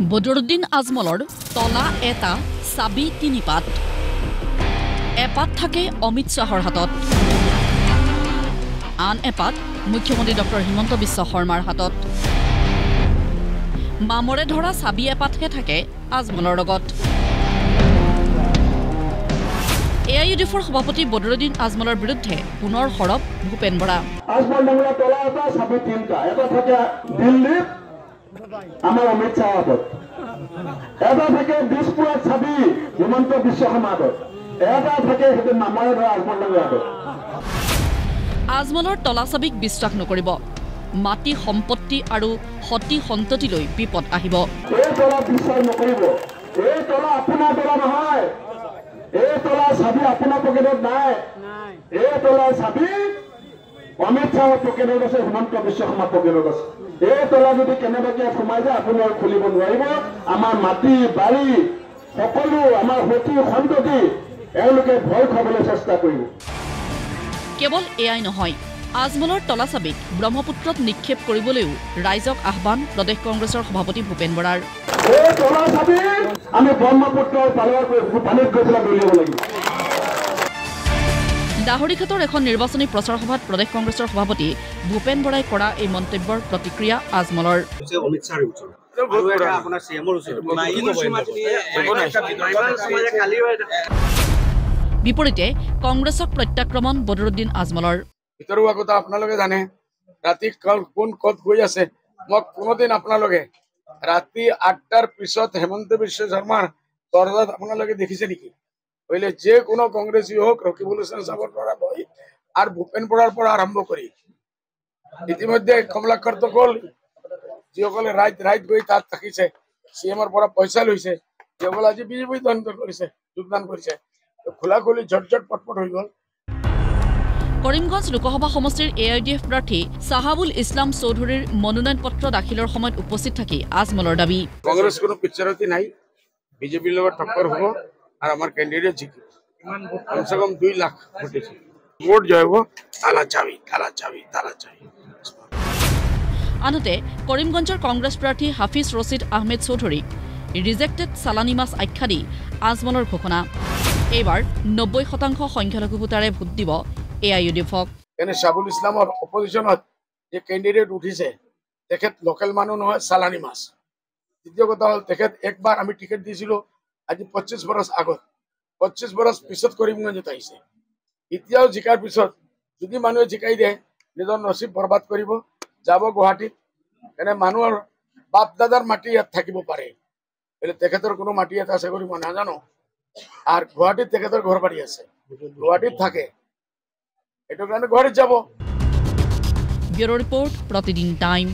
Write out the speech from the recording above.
বদৰুদ্দিন আজমলৰ তলা এটা চাবি তিনি পাত। এপাত থাকে অমিত শ্বাহৰ হাতত। আন এপাত মুখ্যমন্ত্ৰী ডক্টৰ হিমন্ত বিশ্ব শৰ্মাৰ হাতত। মামৰে ধৰা চাবি এপাতহে থাকে আজমলৰ লগত। এ আই ইউ ডি এফৰ সভাপতি বদৰুদ্দিন আজমলৰ বিৰুদ্ধে পুনৰ সৰব ভূপেন বৰা। আমাৰ অমিত শ্বাহৰ হাতত এটা থাকে দিছপুৰত চাবি হিমন্ত বিশ্ব শৰ্মাৰ হাতত এটা থাকে সেইটো মামৰে ধৰা আজমল ডাঙৰীয়া হাতত আজমলৰ তলাচাবিক বিশ্বাস নকৰিব। মাটি সম্পত্তি আৰু সতী সন্ততিলৈ বিপদ আহিব। এই তলা বিশ্বাস নকৰিব। এই তলা আপোনাৰ তলা নহয়। এই তলা চাবি আপোনাৰ পকেটত নাই। এই তলা চাবি অমিত শ্বাহৰ পকেটত আছে হিমন্ত বিশ্ব শৰ্মাৰ পকেটত আছে। এই তলা যদি কেনেবাকে সোমাই যায় আপুনি আৰু খুলিব নোৱাৰিব। আমাৰ মাটি বাৰী সকলো আমাৰ সতী সন্ততি এওঁলোকে ভয় খুৱাবলৈ চেষ্টা কৰিব। কেৱল এয়াই নহয় আজমলৰ তলাচাবিক ব্ৰহ্মপুত্ৰত নিক্ষেপ কৰিবলৈও ৰাইজক আহ্বান প্ৰদেশ কংগ্ৰেছৰ সভাপতি ভূপেন বৰাৰ। এই তলা চাবি আমি ব্ৰহ্মপুত্ৰৰ পানীত গৈ পেলাই দলিয়াব লাগিব। দাহৰিঘাটৰ এখন নিৰ্বাচনী প্ৰচাৰ সভাত প্ৰদেশ কংগ্ৰেছৰ সভাপতি ভূপেন বৰাই কৰা এই মন্তব্যৰ প্ৰতিক্ৰিয়া আজমলৰ। বিপৰীতে কংগ্ৰেছক প্ৰত্যাক্ৰমণ বদৰুদ্দিন আজমলৰ। ভিতৰুৱা কথা আপোনালোকে জানে ৰাতি কোন ক'ত গৈ আছে মোক কোনোদিন আপোনালোকে ৰাতি আঠটাৰ পিছত হেমন্ত বিশ্ব শৰ্মাৰ দৰজাত আপোনালোকে দেখিছে নেকি? কৰিলে যে কোনো হওক ৰকিবুল হুছেইন চাহাবৰ পৰা লৈ আৰু ভূপেন বৰাৰ পৰা আৰম্ভ কৰি ইতিমধ্যে কমলাকৰ গ'ল যিসকলে ৰাইত ৰাইত গৈ তাত থাকিছে চি এমৰ পৰা পইচা লৈছে যিসকলে আজি বিজেপি দল কৰিছে যোগদান কৰিছে খোলা খুলি ঝট ঝট পটপট হৈ গ'ল। কৰিমগঞ্জ লোকসভা সমষ্টিৰ এ আই ডি এফ প্ৰাৰ্থী চাহাবুল ইছলাম চৌধুৰীৰ মনোনয়ন পত্ৰ দাখিলৰ সময়ত উপস্থিত থাকি আজমলৰ দাবী। কংগ্ৰেছ কোনো পিকচাৰতে নাই বিজেপিৰ লগত টক্কৰ হ'ব। আৰু আমাৰ কেণ্ডিডেট জিকিব কমচে কম দুই লাখ ভোট দিছে ভোট জয় হ'ব তালা চাবি তালা চাবি তালা চাবি। আনহাতে কৰিমগঞ্জৰ কংগ্ৰেছ প্ৰাৰ্থী হাফিজ ৰছিদ আহমেদ চৌধুৰীক ৰিজেক্টেড চালানী মাছ আখ্যা দি আজমলৰ ঘোষণা। এইবাৰ নব্বৈ শতাংশ সংখ্যালঘু ভোটাৰে ভোট দিব এ আই ইউ ডি এফক এনে চাবুল ইছলামৰ অপজিশ্যনত যে কেণ্ডিডেট উঠিছে তেখেত লোকেল মানুহ নহয় চালানী মাছ দ্বিতীয় কথা হ'ল তেখেত একবাৰ আমি টিকেট দিছিলোঁ আজি পঁচিছ বৰছ আগত পঁচিছ বৰছ পিছত কৰিমগঞ্জত আহিছে এতিয়াও জিকাৰ পিছত যদি মানুহে জিকাই দিয়ে নিজৰ নচিব বৰবাদ কৰিব যাব গুৱাহাটীত এনে মানুহৰ বাপ দাদাৰ মাটি ইয়াত থাকিব পাৰে। কিন্তু তেখেতৰ কোনো মাটি ইয়াত আছে বুলি মই নাজানো। আৰু গুৱাহাটীত তেখেতৰ ঘৰ বাৰী আছে। গুৱাহাটীত থাকে। সেইটো কাৰণে গুৱাহাটীত যাব। Bureau' report Pratidin time.